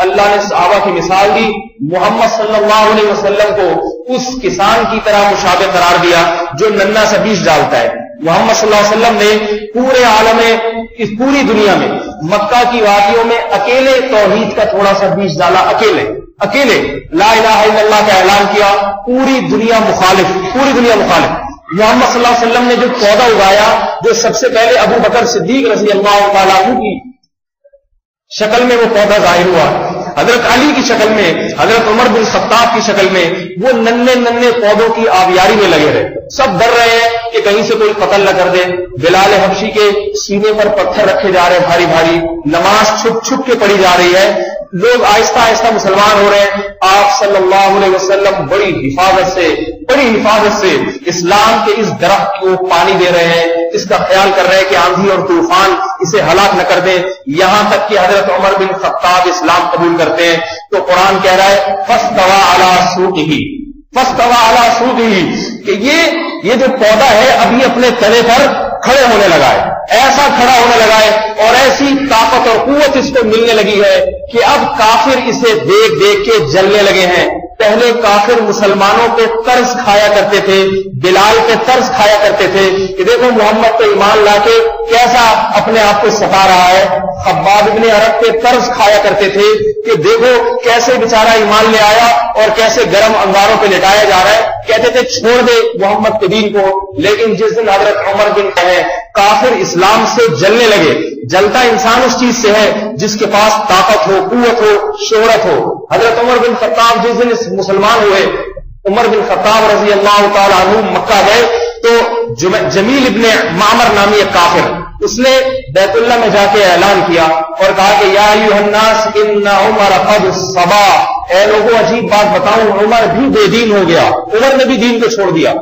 अल्लाह ने सहाबा की मिसाल दी, मोहम्मद सल्लल्लाहु अलैहि वसल्लम को उस किसान की तरह मुशाबे करार दिया, जो नन्ना सा बीज डालता है। मोहम्मद सल्लल्लाहु अलैहि वसल्लम ने पूरे आलम में, इस पूरी दुनिया में, मक्का की वादियों में अकेले तोहीद का थोड़ा सा बीज डाला, अकेले अकेले। ला इलाहा का ऐलान किया, पूरी दुनिया मुखालिफ, पूरी दुनिया मुखालिफ। मोहम्मद सल्लल्लाहु अलैहि वसल्लम ने जो पौधा उगाया, जो सबसे पहले अबू बकर सिद्दीक रज़ी अल्लाह की शक्ल में वो पौधा ज़ाहिर हुआ हज़रत अली की शक्ल में, हज़रत उमर बिन सत्ताब की शक्ल में, वो नन्ने नन्ने पौधों की आबियारी में लगे रहे। सब डर रहे हैं कि कहीं से कोई कतल न कर दे। बिलाल हबशी के सीने पर पत्थर रखे जा रहे हैं भारी भारी। नमाज़ छुप छुप के पड़ी जा रही है। लोग आहिस्ता आहिस्ता मुसलमान हो रहे हैं। आप सल्लल्लाहु अलैहि वसल्लम बड़ी हिफाजत से बड़ी हिफाजत से इस्लाम के इस दरख्त को पानी दे रहे हैं। इसका ख्याल कर रहे हैं कि आंधी और तूफ़ान इसे हलाक न कर दे। यहाँ तक कि हज़रत उमर बिन खत्ताब इस्लाम कबूल करते हैं। तो कुरान कह रहा है फस दवा अला सूट ही फस दवा अला सूट ही कि ये ये जो पौधा है, अभी अपने तले पर खड़े होने लगा है। ऐसा खड़ा होने लगा है और ऐसी ताकत और कुवत इसको मिलने लगी है कि अब काफिर इसे देख देख के जलने लगे हैं। पहले काफिर मुसलमानों पे तर्ज खाया करते थे, बिलाल के तर्ज खाया करते थे कि देखो मोहम्मद तो ईमान लाके कैसा अपने आप को सता रहा है। खब्बाब इब्ने अरब पे तर्ज खाया करते थे कि देखो कैसे बेचारा ईमान ले आया और कैसे गर्म अंगारों पे लिटाया जा रहा है। कहते थे, छोड़ दे मोहम्मद के दीन को। लेकिन जिस दिन हज़रत उमर बिन है काफिर इस्लाम से जलने लगे, जलता इंसान उस चीज़ से है जिसके पास ताकत हो कुत हो, शोहरत हो। हज़रत उमर बिन खत्ताब जिस दिन मुसलमान हुए, उमर बिन खत्ताब रज़ी अल्लाह तु मक्का गए तो जमील इब्ने मामर नामी एक काफिर, उसने बैतुल्ला में जाके ऐलान किया और कहा कि या युहन्नास इन्ना उमर सबा ए लोगों, अजीब बात बताऊँ, उमर भी बेदीन हो गया। उमर ने भी दीन को छोड़ दिया।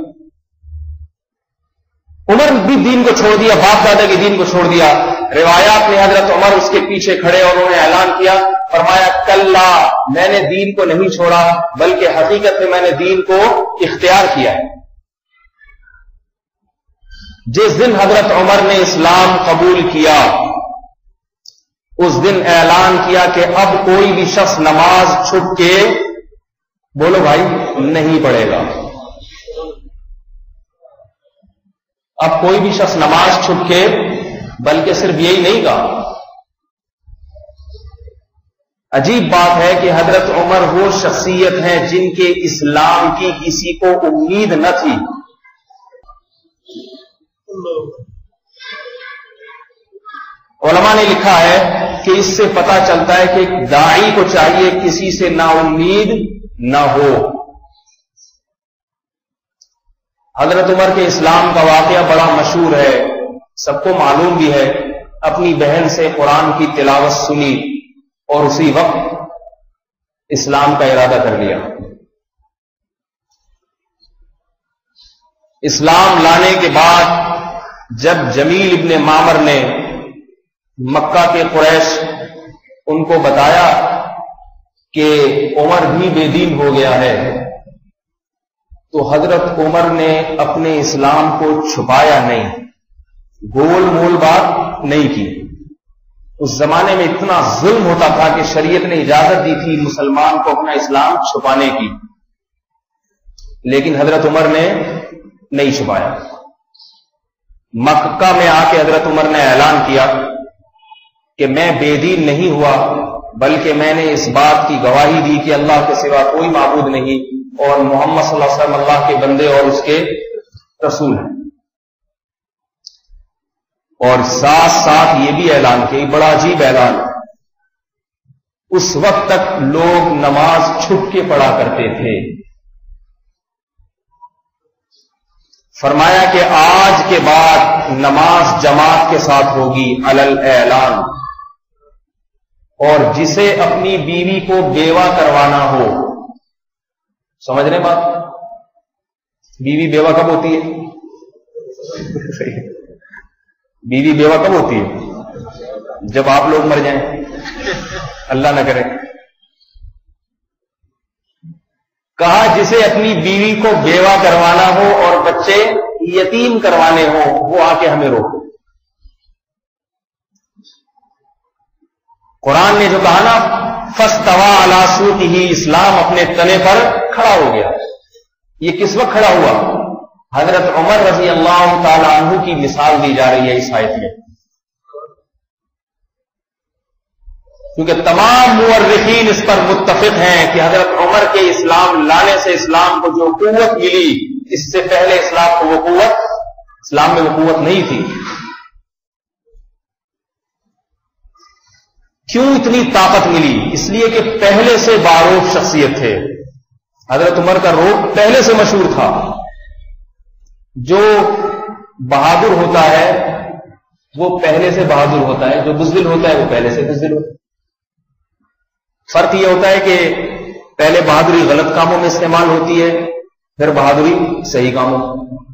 उमर भी दीन को छोड़ दिया, बाप दादा के दीन को छोड़ दिया। रिवायात में हज़रत उमर उसके पीछे खड़े और उन्होंने ऐलान किया, फरमाया, कल्ला, मैंने दीन को नहीं छोड़ा, बल्कि हकीकत में मैंने दीन को इख्तियार किया है। जिस दिन हज़रत उमर ने इस्लाम कबूल किया उस दिन ऐलान किया कि अब कोई भी शख्स नमाज़ छुप के, बोलो भाई, नहीं पढ़ेगा। अब कोई भी शख्स नमाज़ छुप के, बल्कि सिर्फ़ यही नहीं कहा। अजीब बात है कि हज़रत उमर वो शख्सियत है जिनके इस्लाम की किसी को उम्मीद न थी। ओलमा ने लिखा है कि इससे पता चलता है कि दाई को चाहिए किसी से ना उम्मीद, ना हो। हज़रत उमर के इस्लाम का वाक्य बड़ा मशहूर है। सबको मालूम भी है। अपनी बहन से कुरान की तिलावत सुनी और उसी वक्त इस्लाम का इरादा कर लिया। इस्लाम लाने के बाद जब जमील इब्ने मामर ने मक्का के कुरैश, उनको बताया कि उमर भी बेदीन हो गया है। तो हज़रत उमर ने अपने इस्लाम को छुपाया नहीं। गोल मोल बात नहीं की। उस जमाने में इतना जुल्म होता था कि शरीयत ने इजाज़त दी थी मुसलमान को अपना इस्लाम छुपाने की। लेकिन हज़रत उमर ने नहीं छुपाया। मक्का में आके हज़रत उमर ने ऐलान किया। कि मैं बेदीन नहीं हुआ, बल्कि मैंने इस बात की गवाही दी कि अल्लाह के सिवा कोई मबूद नहीं और मोहम्मद वसल्लम अल्लाह के बंदे और उसके रसूल हैं। और साथ साथ ये भी ऐलान किया बड़ा अजीब ऐलान। उस वक्त तक लोग नमाज़ छुप के पढ़ा करते थे। फरमाया कि आज के बाद नमाज़ जमात के साथ होगी अलल ऐलान और जिसे अपनी बीवी को बेवा करवाना हो। समझ रहे बात? बीवी बेवा कब होती है? बीवी बेवा कब होती है? जब आप लोग मर जाएँ। अल्लाह ना करे। कहा जिसे अपनी बीवी को बेवा करवाना हो और बच्चे यतीम करवाने हो, वो आके हमें रोको। कुरान ने जो कहा ना, फस्तवा अलासूत ही इस्लाम अपने तने पर खड़ा हो गया। ये किस वक्त खड़ा हुआ? हज़रत उमर रज़ी अल्लाह तु की मिसाल दी जा रही है इस आयत में। क्योंकि तमाम मुर्रखीन इस पर मुतफिक हैं कि हज़रत उमर के इस्लाम, लाने से इस्लाम को जो कुत मिली, इससे पहले इस्लाम को वो कुत इस्लाम में वो कुत नहीं थी। क्यों इतनी ताकत मिली? इसलिए कि पहले से बारूफ शख्सियत थे। हज़रत उमर का रोग पहले से मशहूर था। जो बहादुर होता है, वो पहले से बहादुर होता है। जो बुजदिल होता है, वो पहले से बुजदिल होता है। फ़र्क यह होता है कि पहले बहादुरी गलत कामों में इस्तेमाल होती है, फिर बहादुरी सही कामों में।